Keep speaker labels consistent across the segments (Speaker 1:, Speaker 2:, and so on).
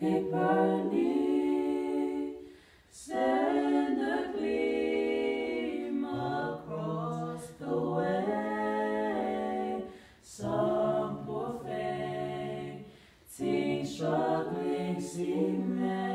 Speaker 1: Hippone, send a gleam across the way. Some poor struggling seaman.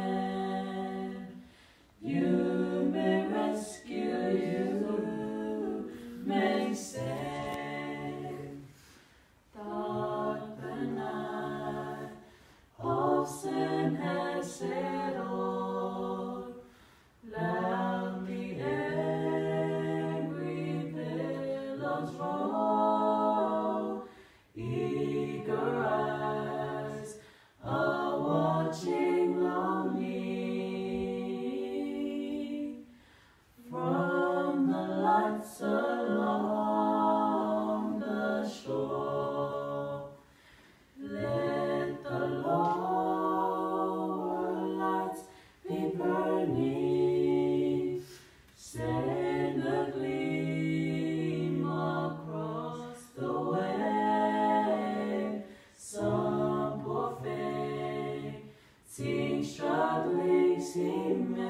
Speaker 1: Fainting, struggling seaman.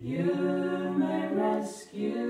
Speaker 1: You may rescue,